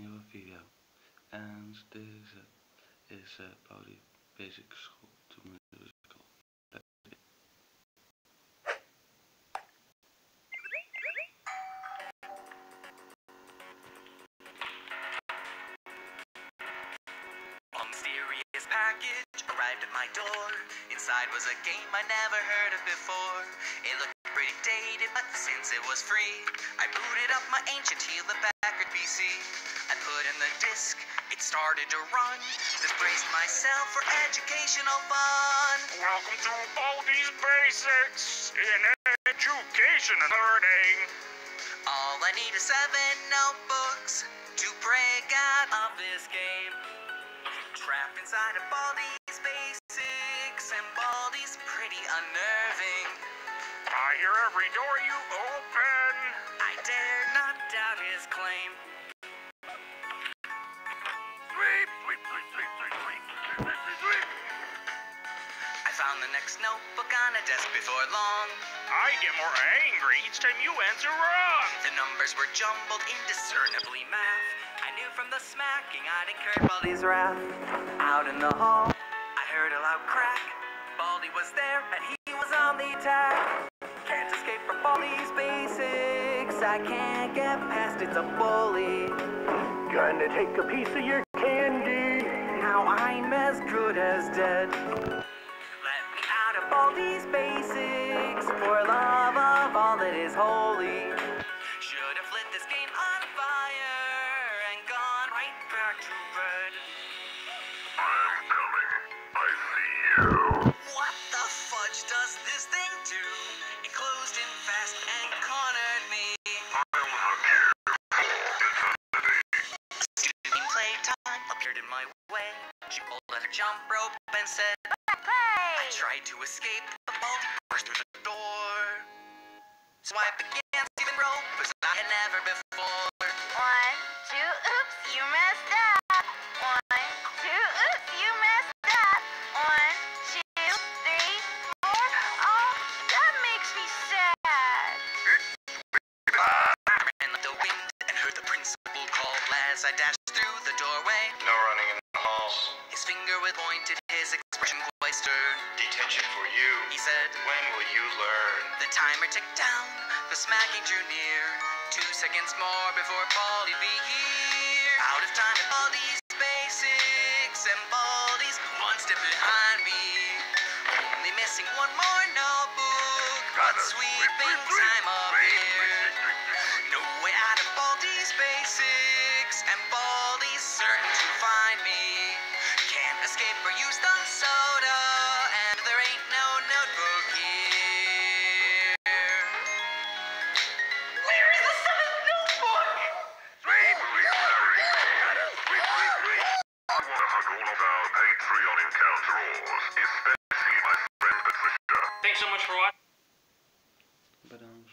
nieuwe video. En deze is uh, Baldi Basic School to Musical. A mysterious package arrived at my door. Inside was a game I never heard of before. It looked since it was free, I booted up my ancient Hewlett Packard PC. I put in the disk, it started to run. Then braced myself for educational fun. Welcome to Baldi's Basics in Education and Learning. All I need is seven notebooks to break out of this game. Trapped inside of Baldi's basics, and Baldi's pretty unnerving. I hear every door you open. I dare not doubt his claim. Sweep, sweep, sweep, sweep, sweep, sweep, sweep, sweep. I found the next notebook on a desk before long. I get more angry each time you answer wrong. The numbers were jumbled, indiscernibly math. I knew from the smacking I'd incurred Baldi's wrath. Out in the hall, I heard a loud crack. Baldi was there, and he was on the attack. I can't get past it's a bully. Gonna take a piece of your candy. Now I'm as good as dead. Let me out of Baldi's basics for love of all that is holy. Should have lit this game on fire and gone right back to bed. In my way. She pulled at her jump rope and said, I tried to escape, but Baldi burst through the door. So I began stealing rope as I had never before. One, two, oops, you messed up. One, two, oops, you messed up. One, two, three, four. Oh, that makes me sad. I ran the wind and heard the principal call as I dashed His pointed, his expression quite stern. Detention for you. He said, When will you learn? The timer ticked down, the smacking drew near. Two seconds more before Baldi'd be here. Out of time at Baldi's basics, and Baldi's one step behind me. Only missing one more notebook, but sweeping time up here. No way out of Baldi's soda, and there ain't no notebook here. Where is the seventh notebook? I want to hug all of our Patreon especially my friend Patricia. Thanks so much for watching. But I'm